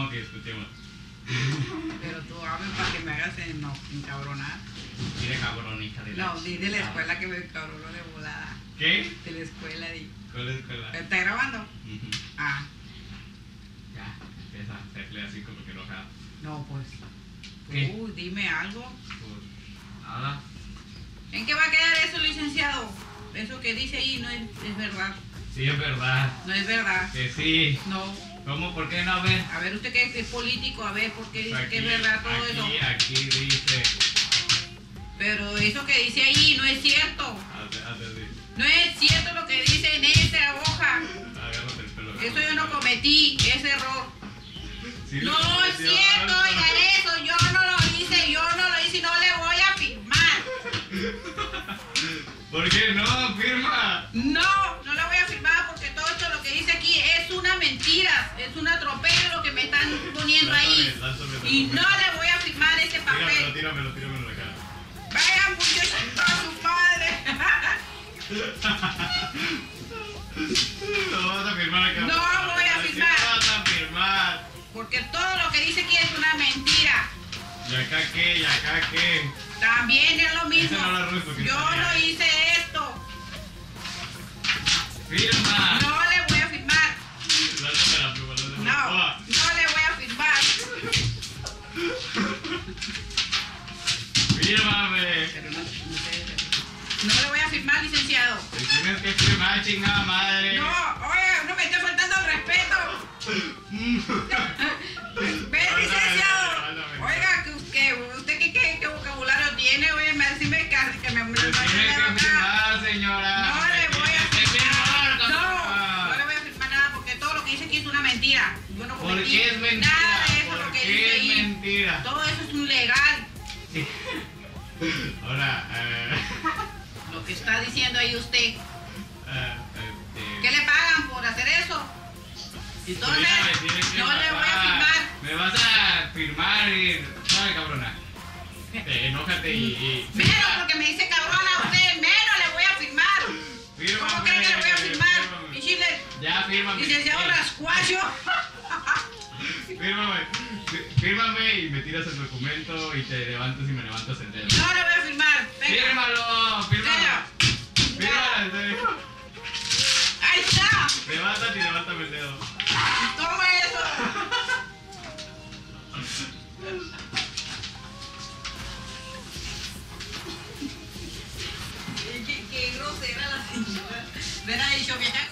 escuchemos. Pero tú hablas para que me hagas no, encabronar. Dile cabrón, hija de la No, di de la escuela que me encabronó de volada. ¿Qué? De la escuela, di. ¿Cuál escuela? ¿Está grabando? Ah, Ya, empieza a hacerle así como que enojado. no, pues. ¿Qué? Tú, dime algo. Pues nada. ¿En qué va a quedar eso, licenciado? Eso que dice ahí no es, es verdad. Sí, es verdad. No es verdad. Que sí. No. ¿Cómo? ¿Por qué no? A ver. A ver, usted que es político, a ver por qué dice que es verdad todo aquí, eso. Aquí dice. Pero eso que dice ahí no es cierto. No es cierto lo que dice en esa hoja. Agárrate el pelo. Eso yo no cometí, ese error. Sí No es cierto, oigan eso. Yo no lo hice, yo no lo hice y no le voy a firmar. ¿Por qué no? Firma. No, es una mentira. Es un atropello lo que me están poniendo ahí. Y no le voy a firmar ese Tíramelo, papel. tíramelo, tíramelo cara. Vayan muchachos a su padre. No vas a firmar acá. No voy a firmar. vas a firmar. Porque todo lo que dice aquí es una mentira. ¿Y acá qué? ¿Y acá qué? También es lo mismo. No lo Yo no hice esto. No, le voy a firmar, licenciado. Te tienes que firmar, chingada madre. No, oye, no me está faltando el respeto. Ve, licenciado. Oiga, que, que usted qué, qué, qué vocabulario tiene, oye, me decime que, que me Te tienes que firmar, señora. No le voy a firmar. No, no le voy a firmar nada porque todo lo que dice aquí es una mentira. Yo no ¿Por cometí qué es mentira? nada de eso ¿Por lo que dice es ahí. mentira? Todo. Ahora, eh, Lo que está diciendo ahí usted. eh, este, ¿Qué le pagan por hacer eso? Entonces, tienes que no le voy a firmar. Me vas a firmar y. ¿Sabes, cabrona? Eh, enójate y. y Menos porque me dice cabrón a usted, menos le voy a firmar. Fírmame, ¿Cómo cree que le voy a firmar? fírmame. Y Chile, Ya, fírmame. licenciado Rascuacho. Fírmame. Fí- Fírmame y me tiras el documento y te levantas y me levantas el dedo. No le voy a firmar. Venga. Fírmalo, fírmalo. Fírmalo. Ahí está. Levántate y levántame el dedo. Toma eso. qué, qué grosera la señora. Verá, dicho está